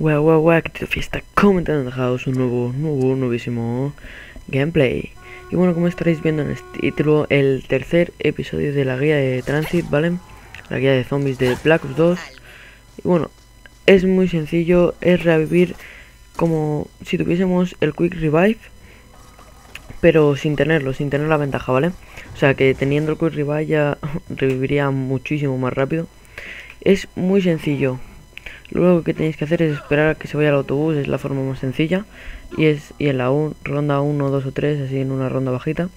Wow, wow, wow, que fiesta comentando dejados un nuevo, nuevo, nuevísimo gameplay. Y bueno, como estaréis viendo en este título, el tercer episodio de la guía de Transit, ¿vale? La guía de zombies de Black Ops 2. Y bueno, es muy sencillo, es revivir como si tuviésemos el Quick Revive, pero sin tenerlo, sin tener la ventaja, ¿vale? O sea que teniendo el Quick Revive ya reviviría muchísimo más rápido. Es muy sencillo, Luego que tenéis que hacer es esperar a que se vaya el autobús, es la forma más sencilla. Y es y en la ronda 1, 2 o 3, así en una ronda bajita.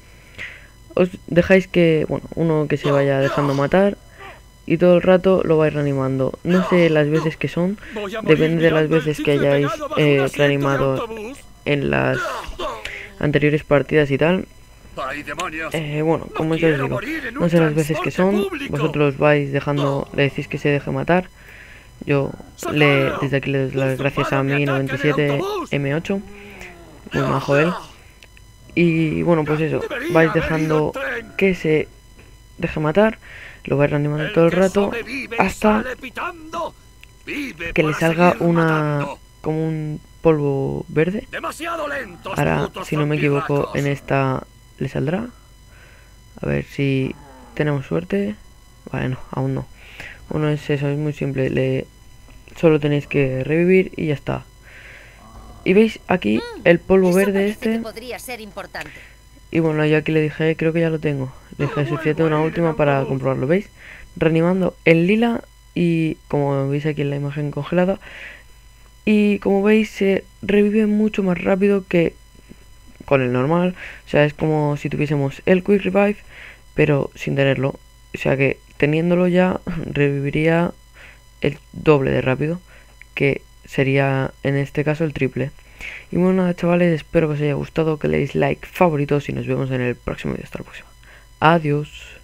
Os dejáis que, bueno, uno que se vaya dejando matar y todo el rato lo vais reanimando. No sé las veces que son, depende de las veces que hayáis eh, reanimado en las anteriores partidas y tal. Eh, bueno, como os digo, no sé las veces que son, vosotros vais dejando, le decís que se deje matar yo le, desde aquí le doy las gracias a mi 97 M8, muy majo él. Y bueno, pues eso, vais dejando que se deje matar, lo vais reanimando todo el rato hasta que le salga una como un polvo verde. Ahora, si no me equivoco, en esta le saldrá. A ver si tenemos suerte. Vale, no, aún no. Bueno, es eso, es muy simple. Le solo tenéis que revivir y ya está. Y veis aquí mm, el polvo verde este. Y bueno, ya aquí le dije, creo que ya lo tengo. Le dije suficiente una última para comprobarlo, ¿veis? Reanimando el lila y como veis aquí en la imagen congelada. Y como veis se revive mucho más rápido que con el normal. O sea, es como si tuviésemos el Quick Revive, pero sin tenerlo. O sea que teniéndolo ya, reviviría el doble de rápido, que sería en este caso el triple. Y bueno, nada, chavales, espero que os haya gustado, que le deis like, favoritos y nos vemos en el próximo video. Hasta la próxima. Adiós.